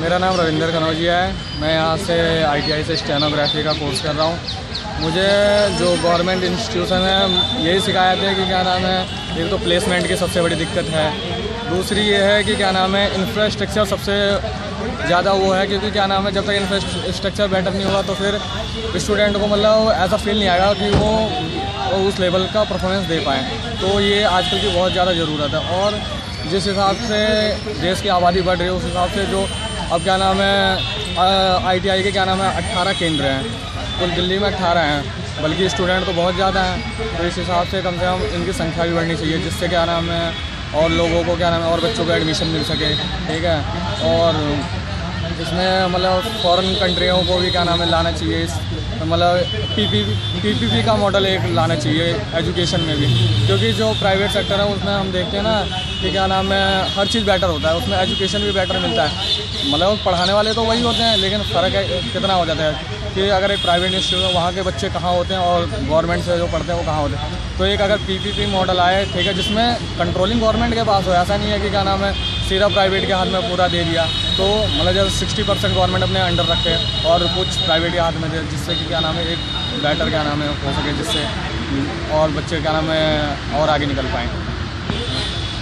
मेरा नाम रविंदर कनौजिया है। मैं यहाँ से आईटीआई से स्टेनोग्राफी का कोर्स कर रहा हूँ। मुझे जो गवर्नमेंट इंस्टीट्यूशन है, यही शिकायत है कि क्या नाम है, एक तो प्लेसमेंट की सबसे बड़ी दिक्कत है। दूसरी ये है कि क्या नाम है इंफ्रास्ट्रक्चर सबसे ज़्यादा वो है, क्योंकि क्या नाम है, जब तक इंफ्रास्ट्रक्चर बेटर नहीं होगा तो फिर स्टूडेंट को मतलब ऐसा फील नहीं आएगा कि वो उस लेवल का परफॉर्मेंस दे पाएँ। तो ये आजकल की बहुत ज़्यादा ज़रूरत है। और जिस हिसाब से देश की आबादी बढ़ रही है, उस हिसाब से जो अब क्या नाम है आईटीआई के क्या नाम है, अट्ठारह केंद्र हैं। कुल दिल्ली में अट्ठारह हैं, बल्कि स्टूडेंट तो बहुत ज़्यादा हैं। तो इस हिसाब से कम से कम इनकी संख्या भी बढ़नी चाहिए, जिससे क्या नाम है, और लोगों को क्या नाम है, और बच्चों को एडमिशन मिल सके, ठीक है? और इसमें मतलब फॉरेन कंट्रियों को भी क्या नाम है, लाना चाहिए। मतलब पी पी का मॉडल एक लाना चाहिए एजुकेशन में भी। क्योंकि जो प्राइवेट सेक्टर है, उसमें हम देखते हैं ना कि क्या नाम है, हर चीज़ बेटर होता है, उसमें एजुकेशन भी बेटर मिलता है। मतलब पढ़ाने वाले तो वही होते हैं, लेकिन फ़र्क है, कितना हो जाता है। कि अगर एक प्राइवेट इंस्टीट्यूट वहाँ के बच्चे कहाँ होते हैं और गवर्नमेंट से जो पढ़ते हैं वो कहाँ होते हैं। तो एक अगर पी मॉडल आए, ठीक है, जिसमें कंट्रोलिंग गवर्नमेंट के पास हो, ऐसा नहीं है कि क्या नाम है, सीधा प्राइवेट के हाथ में पूरा दे दिया। तो मतलब जैसे सिक्सटी परसेंट गवर्नमेंट अपने अंडर रखे और कुछ प्राइवेट के हाथ में दे, जिससे कि क्या नाम है, एक बेटर क्या नाम है, हो सके, जिससे और बच्चे क्या नाम है, और आगे निकल पाएँ।